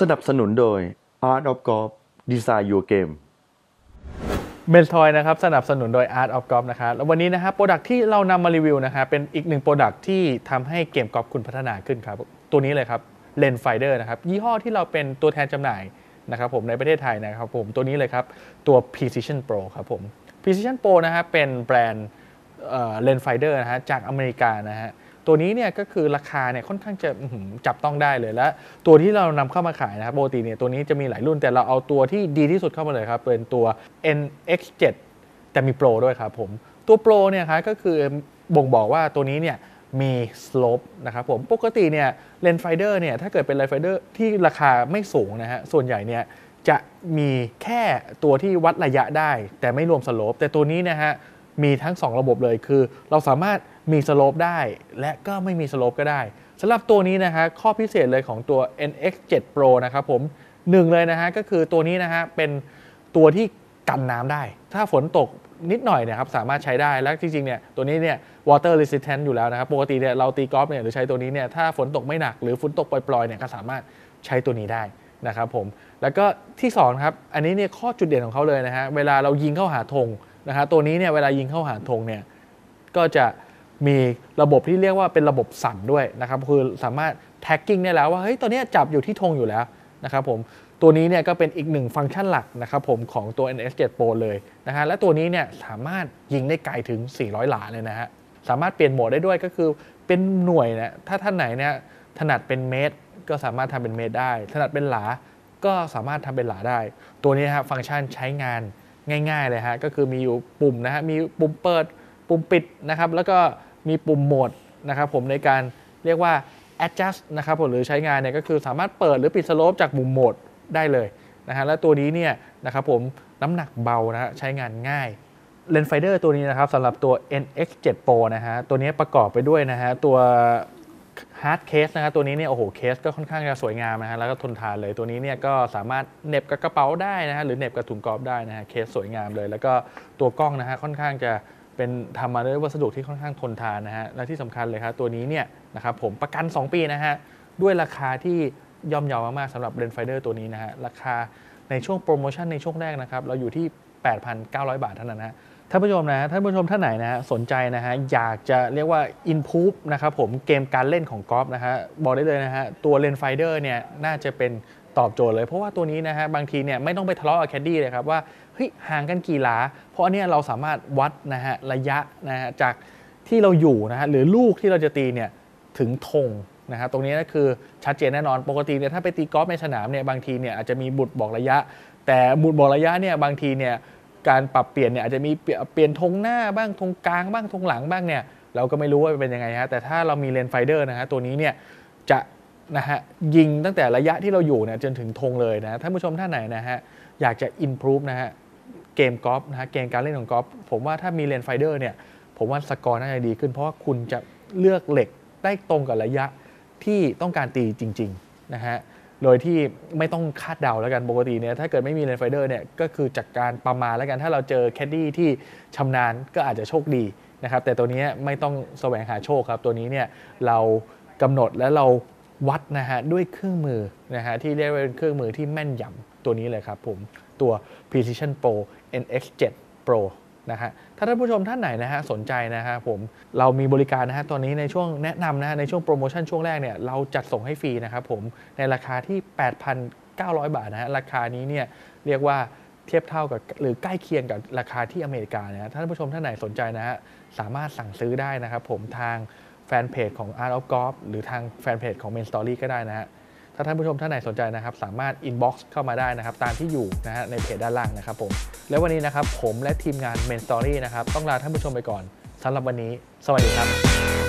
สนับสนุนโดย Art of Golf Design Your Game Menstory นะครับสนับสนุนโดย Art of Golf นะครับแล้ววันนี้นะครับ product ที่เรานำมารีวิวนะครับเป็นอีกหนึ่ง product ที่ทำให้เกมกอล์ฟคุณพัฒนาขึ้นครับ ตัวนี้เลยครับ range finder นะครับยี่ห้อที่เราเป็นตัวแทนจำหน่ายนะครับผมในประเทศไทยนะครับผมตัวนี้เลยครับ ตัว Precision Pro ครับผม Precision Pro นะฮะเป็นแบรนด์ range finder นะฮะจากอเมริกานะฮะ ตัวนี้เนี่ยก็คือราคาเนี่ยค่อนข้างจะจับต้องได้เลยและตัวที่เรานำเข้ามาขายนะครับปกติเนี่ยตัวนี้จะมีหลายรุ่นแต่เราเอาตัวที่ดีที่สุดเข้ามาเลยครับเป็นตัว NX7 แต่มี Pro ด้วยครับผมตัว Pro เนี่ยครับก็คือบ่งบอกว่าตัวนี้เนี่ยมี slope นะครับผมปกติเนี่ย range finder เนี่ยถ้าเกิดเป็น range finder ที่ราคาไม่สูงนะฮะส่วนใหญ่เนี่ยจะมีแค่ตัวที่วัดระยะได้ แต่ไม่รวม slope แต่ตัวนี้นะฮะ มีทั้ง 2 ระบบเลยคือ เราสามารถมีสโลปได้ และก็ไม่มีสโลปก็ได้สำหรับตัวนี้นะฮะข้อพิเศษเลยของตัว NX7 Pro นะครับผมหนึ่งเลยนะฮะก็คือตัวนี้นะฮะเป็นตัวที่กันน้ำได้ ถ้าฝนตกนิดหน่อยเนะครับสามารถใช้ได้แล้วจริงๆเนี่ยตัวนี้เนี่ย water resistant อยู่แล้วนะครับ ปกติเนี่ยเราตีกอล์ฟเนี่ยหรือใช้ตัวนี้เนี่ยถ้าฝนตกไม่หนักหรือฝนตกปล่อยๆเนี่ยก็สามารถใช้ตัวนี้ได้นะครับผมแล้วก็ที่สองครับอันนี้เนี่ยข้อจุดเด่นของเขาเลยนะฮะเวลาเรายิงเข้าหาธง นะฮะตัวนี้เนี่ยเวลายิงเข้าหาธงเนี่ยก็จะมีระบบที่เรียกว่าเป็นระบบสั่นด้วยนะครับคือสามารถ tagging ได้แล้วว่าเฮ้ยตัวนี้จับอยู่ที่ธงอยู่แล้วนะครับผมตัวนี้เนี่ยก็เป็นอีกหนึ่งฟังก์ชันหลักนะครับผมของตัว NS7 Pro เลยนะฮะและตัวนี้เนี่ยสามารถยิงได้ไกลถึง 400 หลาเลยนะฮะสามารถเปลี่ยนโหมดได้ด้วยก็คือเป็นหน่วยนะถ้าท่านไหนเนี่ยถนัดเป็นเมตร ก็สามารถทำเป็นเมตรได้ ถนัดเป็นหลาก็สามารถทำเป็นหลาได้ ตัวนี้นะครับฟังก์ชันใช้งาน ง่ายๆเลยฮะก็คือมีอยู่ปุ่มนะฮะมีปุ่มเปิดปุ่มปิดนะครับแล้วก็มีปุ่มโหมดนะครับผมในการเรียกว่า adjust นะครับผมหรือใช้งานเนี่ยก็คือสามารถเปิดหรือปิด slope จากปุ่มโหมดได้เลยนะฮะและตัวนี้เนี่ยนะครับผมน้ำหนักเบานะฮะใช้งานง่าย range finder ตัวนี้นะครับสำหรับตัว NX7 Pro นะฮะตัวนี้ประกอบไปด้วยนะฮะตัว hard case นะครับตัวนี้เนี่ยโอ้โหเคสก็ค่อนข้างจะสวยงามนะฮะแล้วก็ทนทานเลยตัวนี้เนี่ยก็สามารถเหน็บกับกระเป๋าได้นะฮะหรือเหน็บกับถุงกอล์ฟได้นะฮะเคสสวยงามเลย แล้วก็ตัวกล้องนะฮะค่อนข้างจะเป็นทำมาด้วยวัสดุที่ค่อนข้างทนทานนะฮะและที่สำคัญเลยครับตัวนี้เนี่ยนะครับผมประกัน 2 ปีนะฮะด้วยราคาที่ย่อมเยาวมากๆสำหรับ r e n f i d e r ตัวนี้นะฮะราคาในช่วงโปรโมชั่นในช่วงแรกนะครับเราอยู่ที่ 8,900 บาทเท่านั้นนะ ท่านผู้ชมนะฮะท่านผู้ชมท่านไหนนะฮะสนใจนะฮะอยากจะเรียกว่า improve นะครับผมเกมการเล่นของกอล์ฟนะฮะบอกได้เลยนะฮะตัว r e n f i d e r เนี่ยน่าจะเป็นตอบโจทย์เลยเพราะว่าตัวนี้นะฮะบางทีเนี่ยไม่ต้องไปทะเลาะกับแคดดี้เลยครับว่าเฮ้ยห่างกันกี่หลา เพราะอันนี้เราสามารถวัดนะฮะระยะนะฮะจากที่เราอยู่นะฮะหรือลูกที่เราจะตีเนี่ยถึงธงนะฮะตรงนี้ก็คือชัดเจนแน่นอนปกติเนี่ยถ้าไปตีกอล์ฟในสนามเนี่ยบางทีเนี่ยอาจจะมีบุตรบอกระยะ แต่บุตรบอกระยะเนี่ยบางทีเนี่ย การปรับเปลี่ยนเนี่ยอาจจะมีเปลี่ยนธงหน้าบ้างธงกลางบ้างธงหลังบ้างเนี่ยเราก็ไม่รู้ว่าเป็นยังไงฮะแต่ถ้าเรามี range finder นะฮะตัวนี้เนี่ยจะนะฮะยิงตั้งแต่ระยะที่เราอยู่เนี่ยจนถึงธงเลยนะท่านผู้ชมท่านไหนนะฮะอยากจะ improve นะฮะเกมกอล์ฟนะฮะเกมการเล่นของกอล์ฟผมว่าถ้ามี range finder เนี่ยผมว่าสกอร์น่าจะดีขึ้น เพราะว่าคุณจะเลือกเหล็กได้ตรงกับระยะที่ต้องการตีจริง ๆ นะฮะ โดยที่ไม่ต้องคาดเดาแล้วกันปกติเนี่ยถ้าเกิดไม่มี range finder เนี่ยก็คือจากการประมาณแล้วกันถ้าเราเจอแคดดี้ที่ชำนาญก็อาจจะโชคดีนะครับแต่ตัวนี้ไม่ต้องแสวงหาโชคครับ ตัวนี้เนี่ยเรากำหนดและเราวัดนะฮะด้วยเครื่องมือนะฮะที่เรียกว่าเป็นเครื่องมือที่แม่นยำตัวนี้เลยครับผมตัว Precision Pro NX7 Pro นะฮะถ้าท่านผู้ชมท่านไหนนะฮะสนใจนะฮะผมเรามีบริการนะฮะตอนนี้ในช่วงแนะนำนะฮะในช่วงโปรโมชั่นช่วงแรกเนี่ยเราจัดส่งให้ฟรีนะครับผมในราคาที่ 8,900 บาทนะฮะราคานี้เนี่ยเรียกว่าเทียบเท่ากับหรือใกล้เคียงกับราคาที่อเมริกานะฮะท่านผู้ชมท่านไหนสนใจนะฮะสามารถสั่งซื้อได้นะครับผมทางแฟนเพจของ Art of Golf หรือทางแฟนเพจของ Main Story ก็ได้นะฮะ ถ้าท่านผู้ชมท่านไหนสนใจนะครับสามารถ inbox เข้ามาได้นะครับตามที่อยู่นะฮะในเพจด้านล่างนะครับผมแล้ววันนี้นะครับผมและทีมงาน Main Story นะครับต้องลาท่านผู้ชมไปก่อนสำหรับวันนี้ สวัสดีครับ